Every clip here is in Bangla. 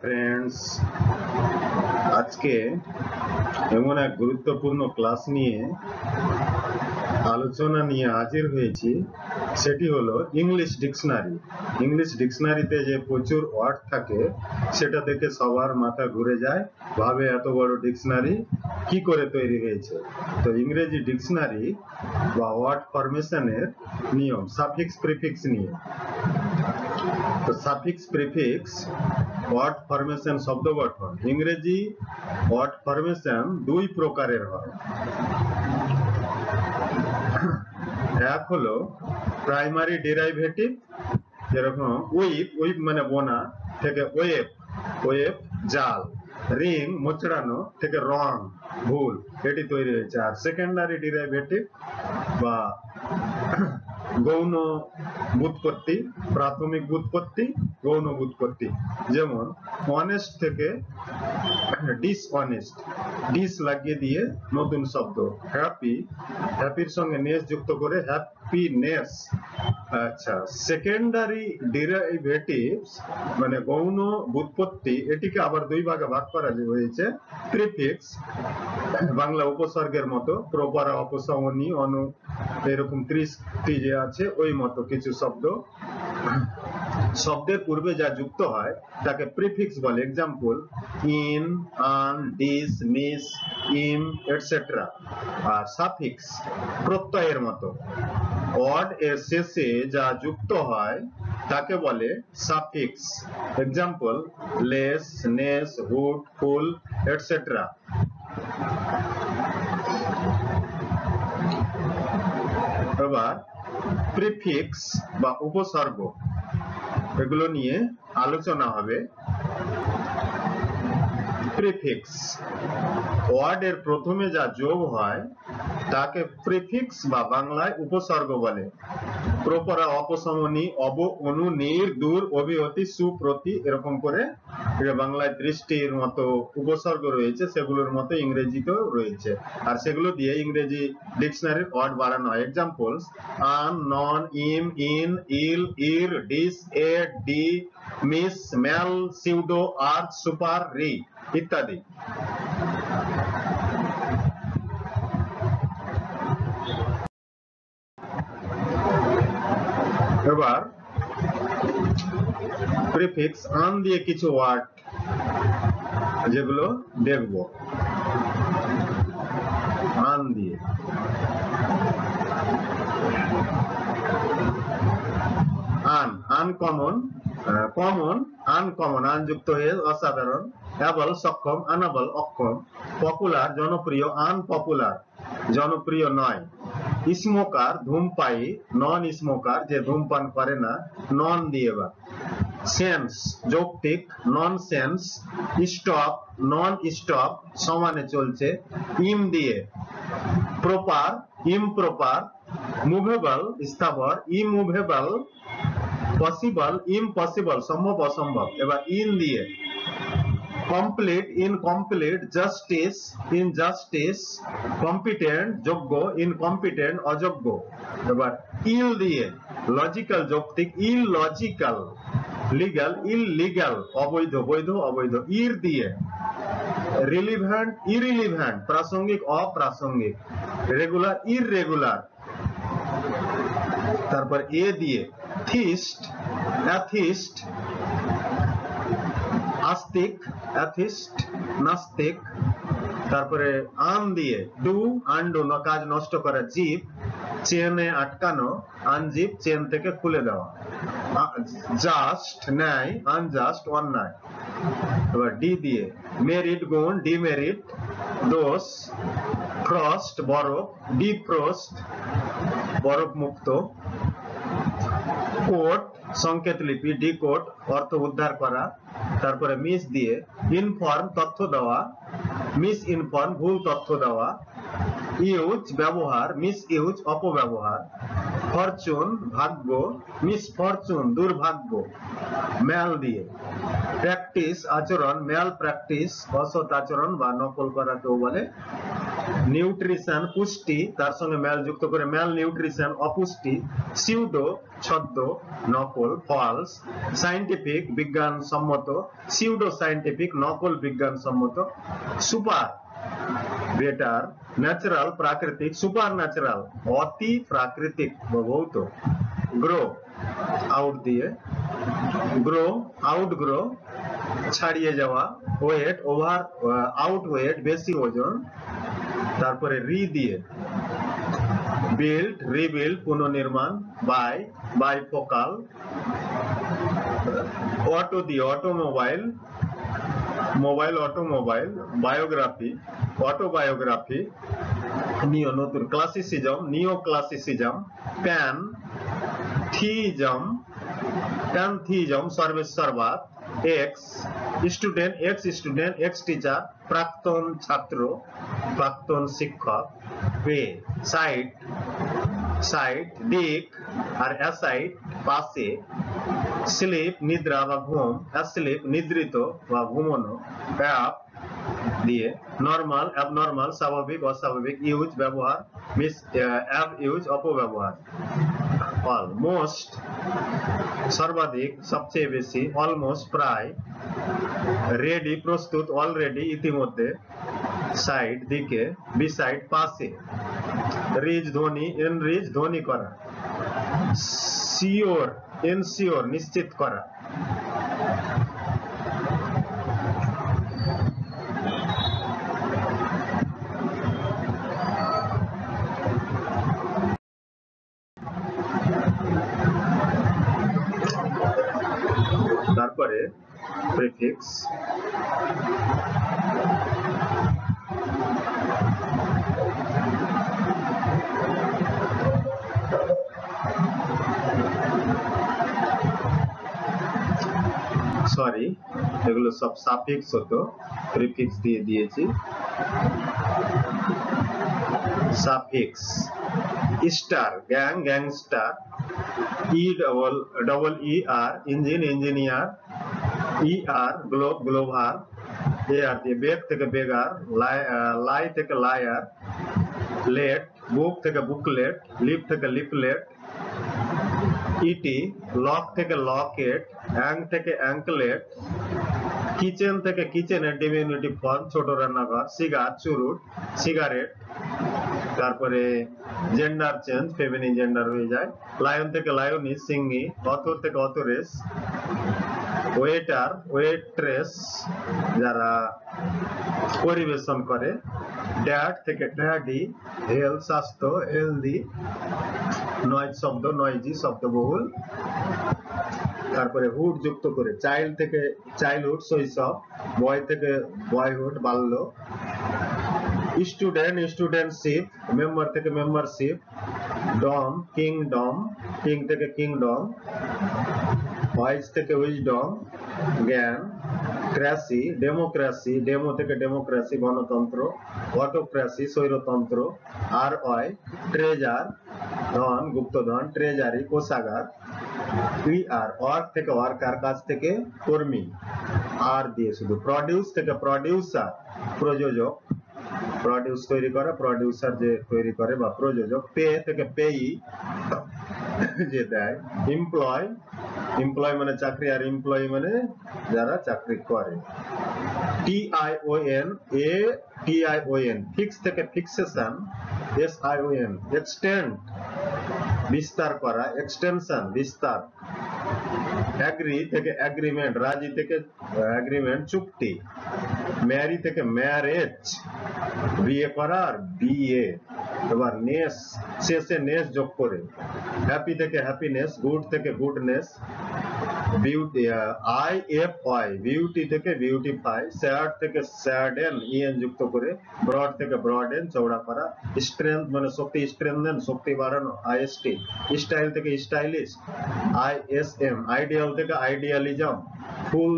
ফ্রেন্ডস আজকে এমন এক গুরুত্বপূর্ণ ক্লাস নিয়ে আলোচনা নিয়ে হাজির হয়েছি। সেটি হলো ইংলিশ ডিকশনারি ইংলিশ ডিকশনারিতে যে প্রচুর ওয়ার্ড থাকে, সেটা দেখে সবার মাথা ঘুরে যায়, ভাবে এত বড় ডিকশনারি কি করে তৈরি হয়েছে? তো ইংরেজি ডিকশনারি বা ওয়ার্ড ফরমেশনের নিয়ম সাফিক্স প্রিফিক্স নিয়ে। তো সাফিক্স প্রিফিক্স ওয়ার্ড ফরমেশন শব্দ গঠন ইংরেজি ওয়ার্ড ফরমেশন দুই প্রকারের হয়। এক হলো প্রাইমারি ডেরাইভেটিভ যেরকম উইপ উইপ মানে বোনা, থেকে ওয়েব ওয়েব জাল রিং মোচড়ানো, থেকে রং, ভুল, এটি তৈরি হয়েছে। আর সেকেন্ডারি ডেরাইভেটিভ বা গৌণ বুৎপত্তি প্রাথমিক বুৎপত্তি গৌণ বুৎপত্তি যেমন অনেস্ট থেকে ডিসঅনেস্ট ডিস লাগিয়ে দিয়ে নতুন শব্দ। হ্যাপি হ্যাপির সঙ্গে নেস যুক্ত করে হ্যাপিনেস আচ্ছা সেকেন্ডারি ডিরাইভেটিভস মানে গৌণ ব্যুৎপত্তি, এটিকে আবার দুই ভাগে ভাগ করা হয়েছে প্রিফিক্স বাংলা উপসর্গের মতো, প্রপারা অপসমনী অনু, এরকম ত্রিশটি যে আছে, ওই মতো কিছু শব্দ শব্দের পূর্বে যা যুক্ত হয় তাকে প্রিফিক্স বলে example in un dis mis im etcetera R suffix প্রত্যয়ের মতো। অড এর শেষে যা যুক্ত হয়, তাকে বলে suffix example less ness hood ful etcetera এবার প্রিফিক্স বা উপসর্গ। এগুলো নিয়ে আলোচনা হবে। প্রিফিক্স। ওয়ার্ডের প্রথমে যা যোগ হয়, তাকে প্রিফিক্স বা বাংলায় উপসর্গ বলে। প্রপরা অপসমনী অব, অনু, নির, দূর, অভিহতি, সুপ্রতি এরকম করে বাংলায় দৃষ্টির মতো উপসর্গ রয়েছে, সেগুলোর মতো ইংরেজিতেও রয়েছে। আর সেগুলো দিয়ে ইংরেজি ডিকশনারির ওয়ার্ড বাড়ানো হয়। Examples An, non, im, in, il, ir, dis, a, de, mis mal pseudo art super, re ইত্যাদি। এবার প্রিফিক্স আন দিয়ে কিছু ওয়ার্ড যেগুলো দেখব। আন দিয়ে। Un uncommon common uncommon un যুক্ত হয়ে অসাধারণ অ্যাবল সক্ষম আনাবল অক্ষম পপুলার জনপ্রিয় আনপপুলার জনপ্রিয় নয়। স্মোকার ধূমপায়ী নন স্মোকার যে ধূমপান করে না নন দিয়ে বা। সেন্স যৌক্তিক non sense stop non stop সমানে চলছে ইম দিয়ে। প্রপার ইমপ্রপার মুভেবল স্থাবর ইমুভেবল পসিবল ইম্পসিবল সম্ভব, অসম্ভব। এবার ইন দিয়ে। Complete incomplete justice injustice competent যোগ্য ইনকম্পিটেন্ট অযোগ্য এবার ইল দিয়ে লজিক্যাল যৌক্তিক ইললজিক্যাল লিগ্যাল ইললিগ্যাল অবৈধ, বৈধ, অবৈধ। ইর দিয়ে রিলিভেন্ট ইরিলিভেন্ট প্রাসঙ্গিক, অপ্রাসঙ্গিক রেগুলার ইররেগুলার তারপর এ দিয়ে থিস্ট অ্যাথিস্ট আস্তিক, অ্যাথিস্ট, নাস্তিক, তারপরে আন দিয়ে ডু, আন্ডু কাজ নষ্ট করা জীব, চেনে আটকানো আনজিপ চেন থেকে খুলে দেওয়া। জাস্ট, ন্যায়, আনজাস্ট, অন্যায়। এবার ডি দিয়ে, মেরিট, গুণ, ডিমেরিট, দোষ ফ্রস্ট বরফ ডিফ্রস্ট বরফ মুক্ত কোড সংকেত লিপি ডি কোড অর্থ উদ্ধার করা, তারপরে মিস দিয়ে ইনফর্ম তথ্য দেওয়া, মিস ইনফর্ম ভুল তথ্য দেওয়া, ইউজ ব্যবহার, মিস ইউজ অপব্যবহার, ফরচুন, ভাগ্য, মিস ফরচুন, দুর্ভাগ্য মেল দিয়ে, প্র্যাকটিস আচরণ মেল প্র্যাকটিস, অসৎ আচরণ বা নকল করা কেউ বলে নিউট্রিশন পুষ্টি, তার সঙ্গে ম্যাল যুক্ত করে ম্যাল নিউট্রিশন অপুষ্টি, সিউডো, ছদ্ম, নকল, ফলস, সাইন্টিফিক বিজ্ঞান সম্মত, সিউডো সাইন্টিফিক নকল বিজ্ঞান সম্মত, সুপার বেটার ন্যাচারাল প্রাকৃতিক, সুপার ন্যাচারাল, অতি প্রাকৃতিক, ভৌত, গ্রো, আউট দিয়ে, গ্রো, আউট গ্রো, ছাড়িয়ে যাওয়া, ওয়েট, ওভার, আউট ওয়েট, বেশি ওজন তারপরে রি দিয়ে বিল্ড রিবিল্ড পুনর্নির্মাণ বাই বাই ফোকাল অটো দিয়ে automobile mobile automobile biography autobiography neo নতুন classicism neo classicism pan theism pantheism সর্বেশ্বরবাদ ex student ex student ex teacher প্রাক্তন ছাত্র, প্রাক্তন শিক্ষক পে সাইট সাইট দিক, আর অ্যাসাইট পাশে স্লিপ নিদ্রা বা ঘুম অ্যাসলিপ নিদ্রিত বা ঘুমানো অ্যাপ দিয়ে নরমাল অ্যাবনর্মাল স্বাভাবিক, অস্বাভাবিক ইউজ ব্যবহার মিস অ্যাব ইউজ অপব্যবহার। অলমোস্ট সর্বাধিক সবচেয়ে বেশি অলমোস্ট প্রায় রেডি প্রস্তুত অলরেডি ইতিমধ্যে সাইড দিকে বিসাইড পাশে রিজ ধ্বনি এনরিজ ধ্বনি করা সিওর এনসিওর নিশ্চিত করা তারপরে প্রিফিক্স সরি এগুলো সব সাফিক্স হতো। প্রিফিক্স দিয়ে দিয়েছি। Suffix star gang gangster E double double E R engine engineer E R glover A R দিয়ে বেগ থেকে বেগার লাই থেকে লায়ার লেট বুক থেকে বুকলেট লিপ থেকে লিপলেট ইটি লক থেকে লকেট অ্যাং থেকে অ্যাঙ্কলেট কিচেন থেকে কিচেনের ডিমিউনিটি ফর্ম ছোট রান্নাঘর সিগার চুরুট সিগারেট তারপরে জেন্ডার চেঞ্জ ফেমিনিন জেন্ডার হয়ে যায় লায়ন থেকে লায়নি সিঙ্গি, অথর থেকে অথরেস ওয়েটার ওয়েট্রেস যারা পরিবেশন করে ড্যাড থেকে ড্যাডি হেল স্বাস্থ্য হেলদি নয় শব্দ, নয়জি শব্দবহুল। তারপরে হুড যুক্ত করে চাইল্ড থেকে চাইল্ডহুড শৈশব বয় থেকে বয়হুড বাল্য। স্টুডেন্ট স্টুডেন্টশিপ মেম্বার থেকে মেম্বারশিপ ডম কিংডম কিং থেকে কিংডম ওয়াইজ থেকে উইজডম জ্ঞান ক্রাসি ডেমোক্রাসি ডেমো থেকে ডেমোক্রাসি গণতন্ত্র অটোক্রাসি স্বৈরতন্ত্র আর ওয়াই ট্রেজার ধন, গুপ্তধন ট্রেজারি কোষাগার উই আর ওয়ার্ক থেকে ওয়ার্কার কাজ থেকে? কর্মী। আর দিয়ে শুধু প্রডিউস থেকে প্রডিউসার প্রযোজক। প্রডিউস তৈরি করে প্রডিউসার যে তৈরি করে বা প্রযোজক পে থেকে পেই যে দেয় এমপ্লয় এমপ্লয় মানে চাকরি আর এমপ্লয়ি মানে যারা চাকরি করে। T I O N A T I O N fix থেকে fixation S I O N extend বিস্তার করা এক্সটেনশন বিস্তার। অ্যাগ্রি থেকে অ্যাগ্রিমেন্ট রাজি থেকে অ্যাগ্রিমেন্ট চুক্তি। ম্যারি থেকে ম্যারেজ বিয়ে করার, বিয়ে। এবার নেস শেষে নেস যোগ করে। হ্যাপি থেকে হ্যাপিনেস গুড থেকে goodness beauty I F Y beauty থেকে বিউটিফাই স্যাড থেকে স্যাডেন ইএন যুক্ত করে ব্রড থেকে ব্রডেন চৌড়া করা স্ট্রেংথ মানে শক্তি স্ট্রেংথেন শক্তি বাড়ানো আইএসটি স্টাইল থেকে stylish I S M ideal থেকে আইডিয়ালিজম ফুল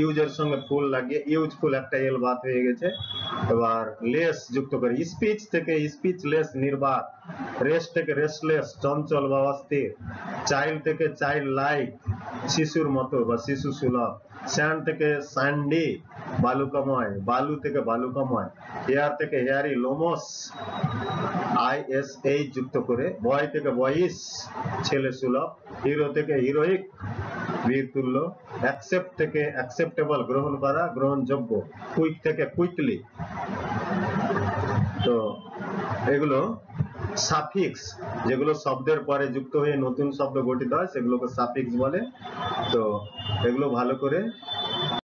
ইউজের সঙ্গে ফুল লাগিয়ে ইউজফুল একটা এল বাদ হয়ে গেছে। এবার লেস যুক্ত করে স্পিচ থেকে স্পিচলেস নির্বাক রেস্ট থেকে রেস্টলেস চঞ্চল বা অস্থির চাইল্ড থেকে চাইল্ড লাইক শিশুর মতো বা শিশু সুলভ। স্যান্ড থেকে স্যান্ডি বালুকাময়, বালু থেকে বালুকাময়, হেয়ার থেকে হেয়ারি লোমস, আই এস এইচ যুক্ত করে, বয় থেকে বয়স, ছেলে সুলভ, হিরো থেকে হিরোইক বীর তুল্য অ্যাকসেপ্ট থেকে অ্যাকসেপ্টেবল, গ্রহণ করা, গ্রহণযোগ্য, কুইক থেকে কুইকলি। তো এগুলো সাফিক্স যেগুলো শব্দের পরে যুক্ত হয়ে নতুন শব্দ গঠিত হয়, সেগুলোকে সাফিক্স বলে। তো এগুলো ভালো করে